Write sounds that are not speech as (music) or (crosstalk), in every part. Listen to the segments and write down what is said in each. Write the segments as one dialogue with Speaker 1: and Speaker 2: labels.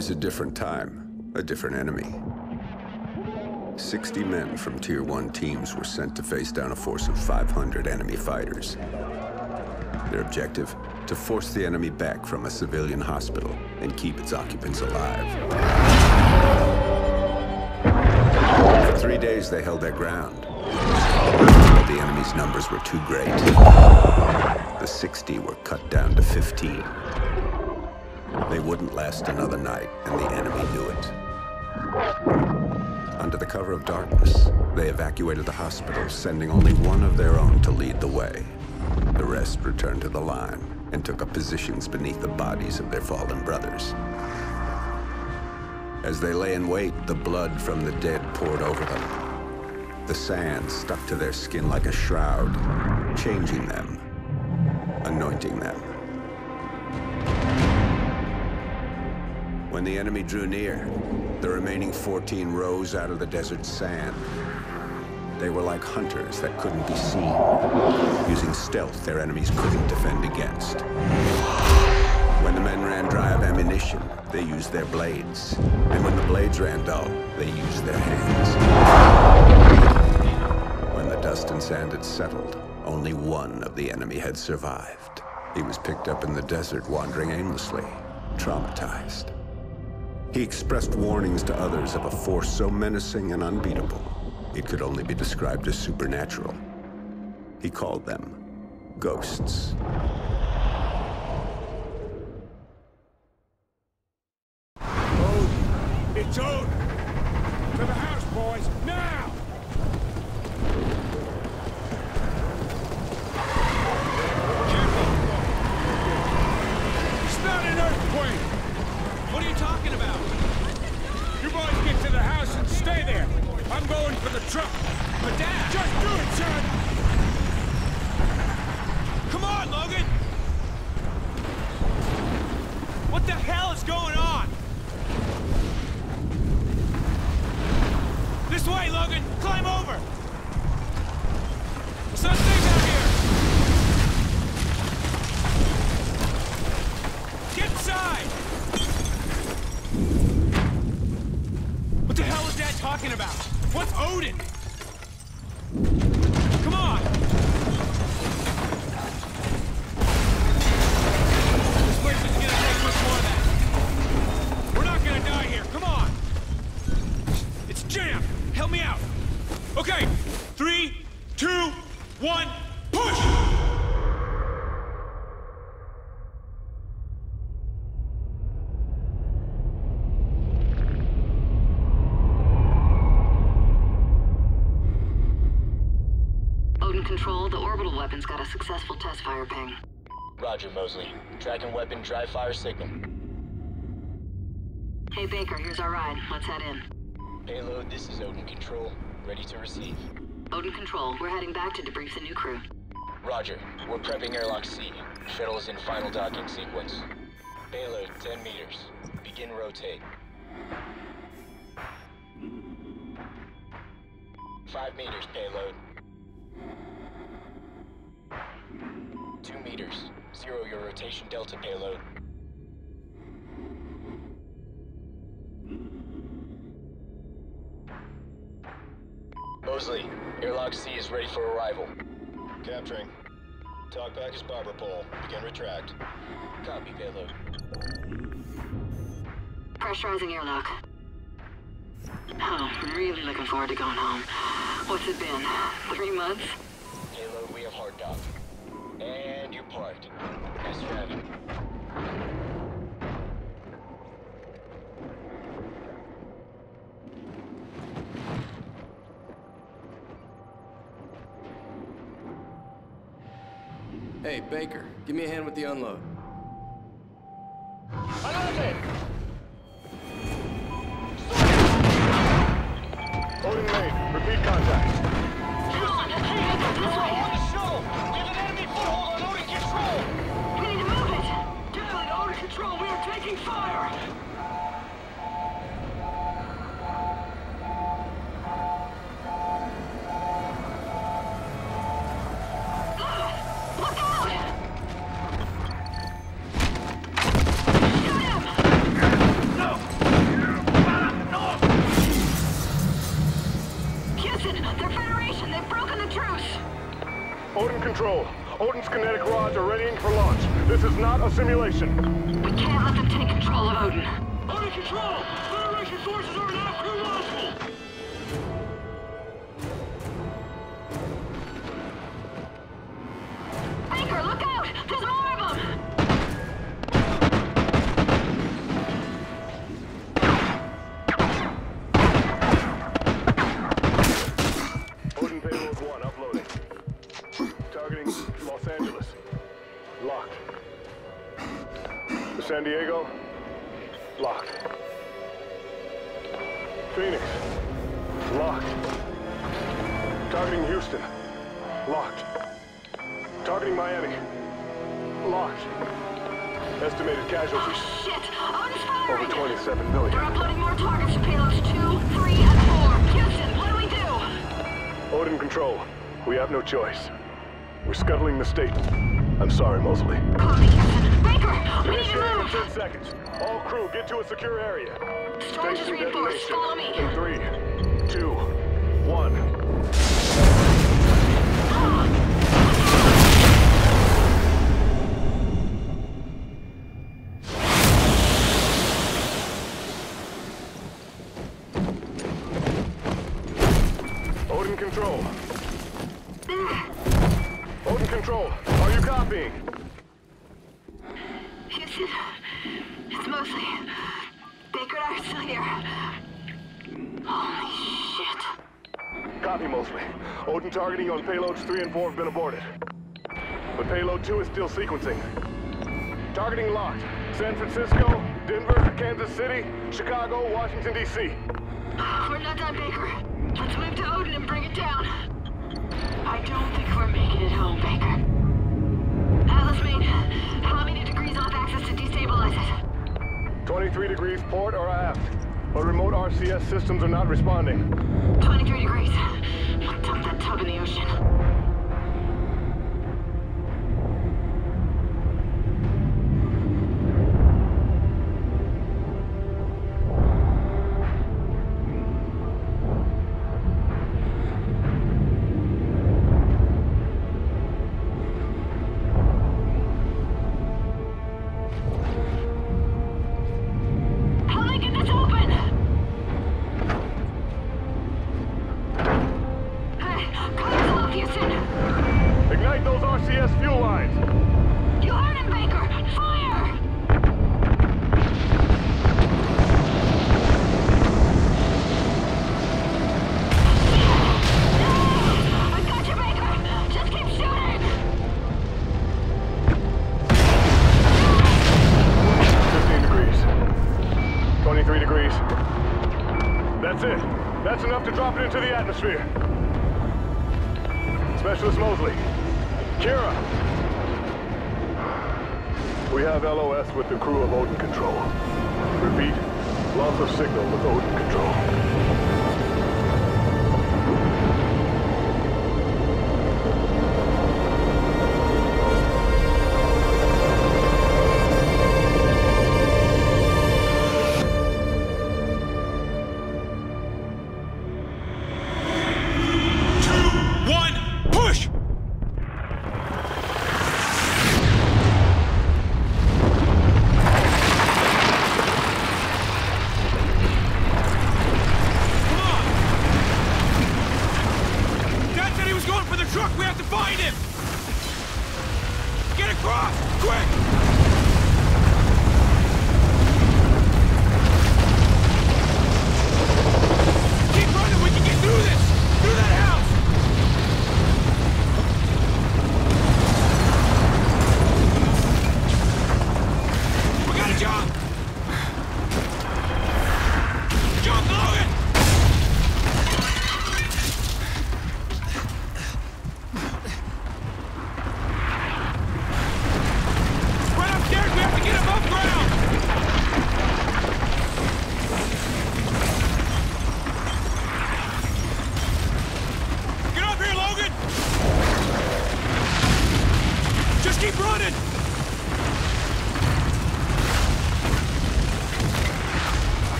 Speaker 1: was a different time, a different enemy. 60 men from Tier 1 teams were sent to face down a force of 500 enemy fighters. Their objective? To force the enemy back from a civilian hospital and keep its occupants alive. For three days, they held their ground. But the enemy's numbers were too great. The 60 were cut down to 15. They wouldn't last another night, and the enemy knew it. Under the cover of darkness, they evacuated the hospital, sending only one of their own to lead the way. The rest returned to the line and took up positions beneath the bodies of their fallen brothers. As they lay in wait, the blood from the dead poured over them. The sand stuck to their skin like a shroud, changing them, anointing them. When the enemy drew near, the remaining 14 rose out of the desert sand. They were like hunters that couldn't be seen, using stealth their enemies couldn't defend against. When the men ran dry of ammunition, they used their blades. And when the blades ran dull, they used their hands. When the dust and sand had settled, only one of the enemy had survived. He was picked up in the desert, wandering aimlessly, traumatized. He expressed warnings to others of a force so menacing and unbeatable, it could only be described as supernatural. He called them ghosts.
Speaker 2: Odin! It's Odin! To the house, boys, now! It's not an earthquake!
Speaker 3: What are you talking about?
Speaker 2: You boys get to the house and stay there. I'm going for the truck.
Speaker 3: But Dad!
Speaker 2: Just do it, son!
Speaker 3: Come on, Logan! What the hell is going on? This way, Logan! Climb over! There's some things out here! Get inside! What the hell is Dad talking about? What's Odin? Come on! This place is gonna take much more of that. We're not gonna die here. Come on! It's jammed! Help me out! Okay, three, two, one, push!
Speaker 4: Odin Control, the orbital weapon's got a successful test fire ping.
Speaker 5: Roger, Mosley. Tracking weapon, dry fire signal.
Speaker 4: Hey Baker, here's our ride. Let's head in.
Speaker 5: Payload, this is Odin Control. Ready to receive.
Speaker 4: Odin Control, we're heading back to debrief the new crew.
Speaker 5: Roger. We're prepping airlock C. Shuttle is in final docking sequence. Payload, 10 meters. Begin rotate. Five meters, payload. Two meters. Zero your rotation delta payload. Mosley, airlock C is ready for arrival.
Speaker 6: Capturing. Talk back is barber pole. Begin retract.
Speaker 5: Copy, payload.
Speaker 4: Pressurizing airlock. Oh, I'm really looking forward to going home. What's it been? Three months?
Speaker 5: Payload, we have hard dock. And you're parked. Nice driving.
Speaker 7: Hey, Baker, give me a hand with the unload.
Speaker 6: Odin main. Repeat contact.
Speaker 8: This is not a simulation.
Speaker 4: We can't let them take control of Odin.
Speaker 2: Under control!
Speaker 8: Phoenix. Locked. Targeting Houston. Locked. Targeting Miami. Locked. Estimated casualties oh,
Speaker 4: Shit! Odin's
Speaker 8: over
Speaker 4: firing!
Speaker 8: 27
Speaker 4: They're uploading more targets to payloads 2, 3, and 4. Houston, what do we do?
Speaker 8: Odin Control. We have no choice. We're scuttling the state. I'm sorry, Mosley.
Speaker 4: Copy, Houston. Baker, we need to
Speaker 8: in
Speaker 4: move!
Speaker 8: 10 seconds. All crew, get to a secure area.
Speaker 4: Storage is
Speaker 8: Station
Speaker 4: reinforced.
Speaker 8: detonation.
Speaker 4: Follow me.
Speaker 8: In three, two, one. Odin Control. Odin Control, are you copying?
Speaker 4: Houston, it's Mosley. Baker and I are still here. Holy shit.
Speaker 8: Copy, Mosley. Odin targeting on payloads 3 and 4 have been aborted. But payload 2 is still sequencing. Targeting locked. San Francisco, Denver, Kansas City, Chicago, Washington, D.C.
Speaker 4: We're not done, Baker. Let's move to Odin and bring it down. I don't think we're making it home, Baker. Atlas Main, how many degrees off axis to destabilize it?
Speaker 8: 23 degrees port or aft. But remote RCS systems are not responding.
Speaker 4: 23 degrees. Dump that tub in the ocean.
Speaker 8: That's it. That's enough to drop it into the atmosphere. Specialist Mosley. Kyra. We have LOS with the crew of Odin Control. Repeat, loss of signal with Odin Control.
Speaker 3: Find him! Get across! Quick! Through this! Through that house!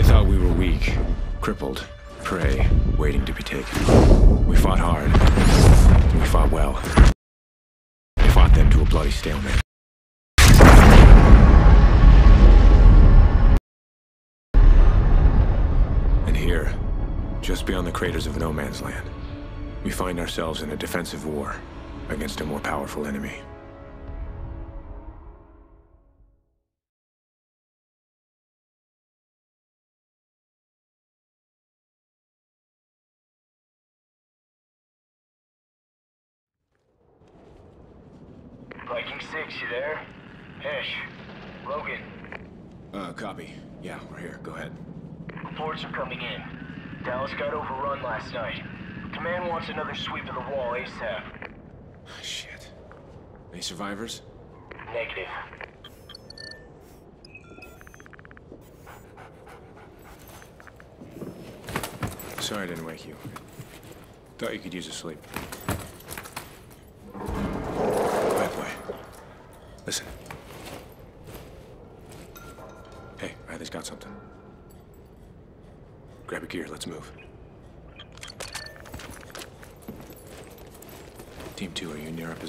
Speaker 3: They thought we were weak, crippled, prey, waiting to be taken. We fought hard. We fought well. We fought them to a bloody stalemate. And here, just beyond the craters of No Man's Land, we find ourselves in a defensive war against a more powerful enemy.
Speaker 5: Viking 6, you there? Hesh. Logan.
Speaker 3: Uh, copy. Yeah, we're here. Go ahead.
Speaker 5: Reports are coming in. Dallas got overrun last night. Command wants another sweep of the wall ASAP.
Speaker 3: Shit. Any survivors?
Speaker 5: Negative.
Speaker 3: Sorry I didn't wake you. Thought you could use a sleep.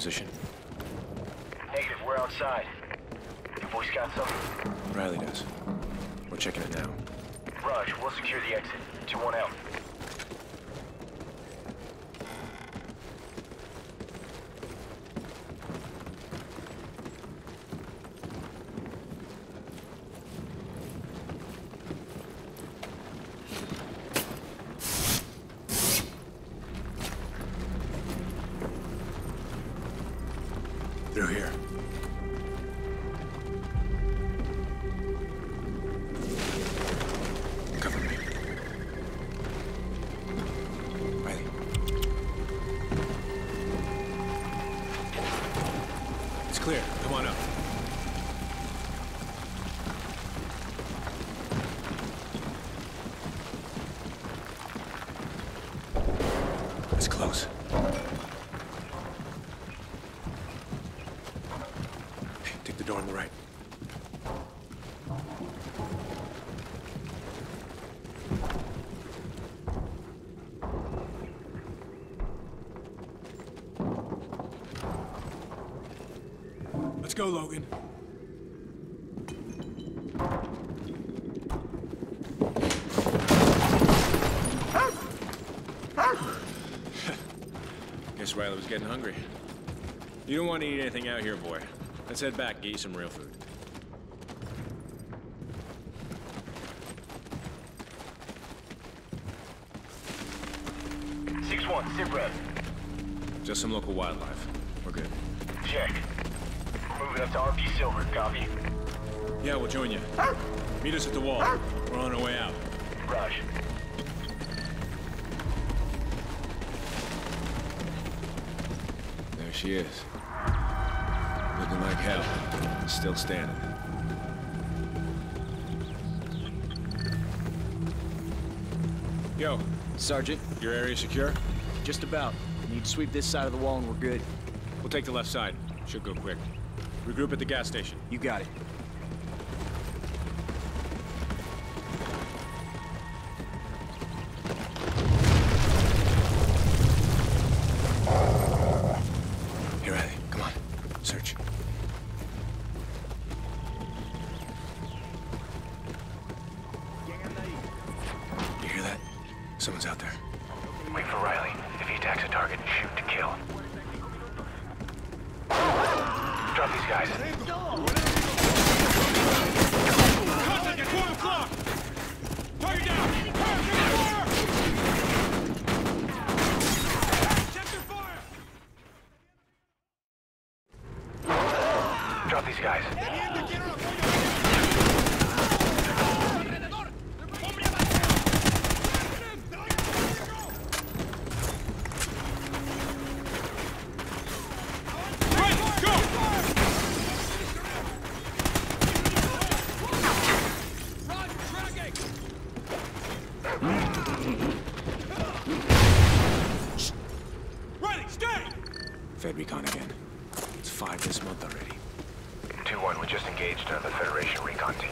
Speaker 3: Position?
Speaker 5: Negative, we're outside. Your voice got something?
Speaker 3: Riley does. We're checking it now.
Speaker 5: Raj, we'll secure the exit. 2-1 out.
Speaker 3: Let's Logan. (laughs) Guess Riley was getting hungry. You don't want to eat anything out here, boy. Let's head back, get you some real food.
Speaker 5: Six one, sit rep.
Speaker 3: Just some local wildlife. We're good.
Speaker 5: Check. We're moving up to RP Silver, copy?
Speaker 3: Yeah, we'll join you. Meet us at the wall. We're on our way out.
Speaker 5: Raj.
Speaker 3: There she is. Looking like hell. Still standing. Yo,
Speaker 9: Sergeant,
Speaker 3: your area secure?
Speaker 9: just about. Need to sweep this side of the wall and we're good.
Speaker 3: We'll take the left side. Should go quick. Regroup at the gas station.
Speaker 9: You got it.
Speaker 3: Here, Riley. Come on. Search. You hear that? Someone's out there.
Speaker 5: Wait for Riley. If he attacks a target, shoot to kill. Drop these guys.
Speaker 10: Ready, stay!
Speaker 11: Fed again. It's five this month already.
Speaker 3: 2-1, we just engaged another Federation recon team.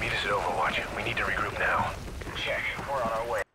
Speaker 3: Meet us at Overwatch. We need to regroup now. Check. We're on our way.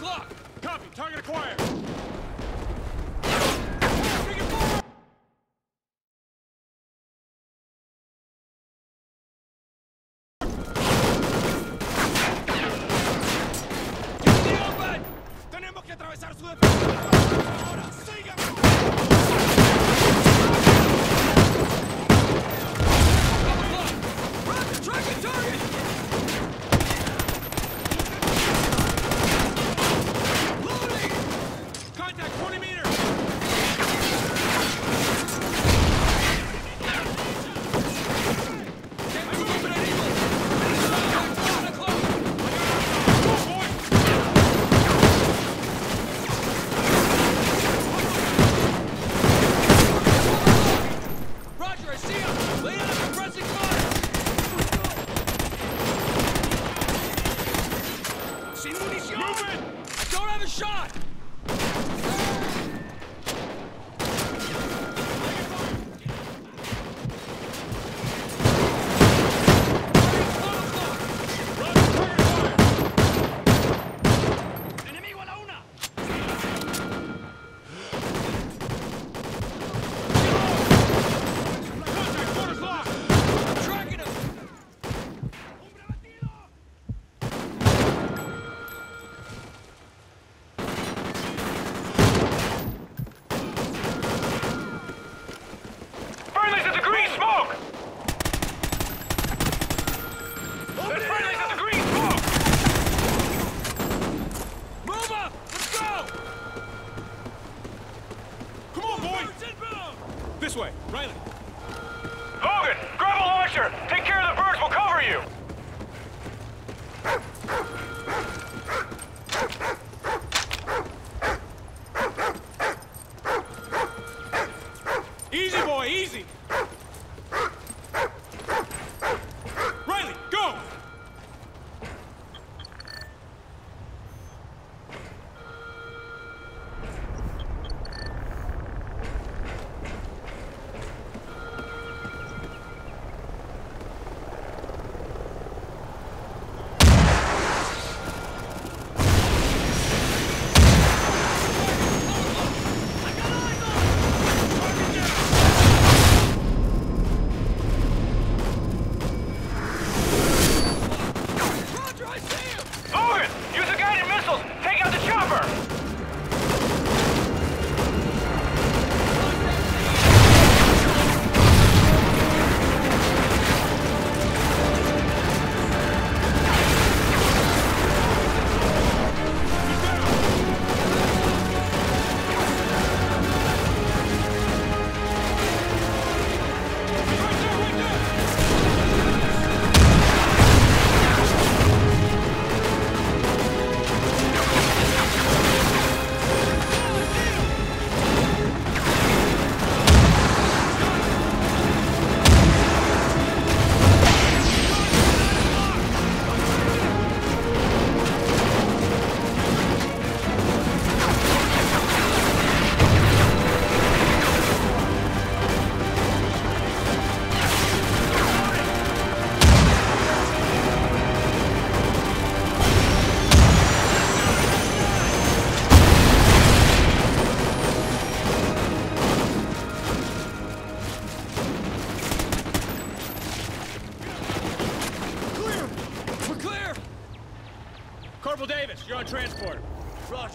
Speaker 11: o'clock.
Speaker 2: Copy. Target acquired.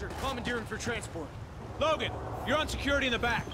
Speaker 9: Archer, commandeering for transport.
Speaker 2: Logan, you're on security in the back.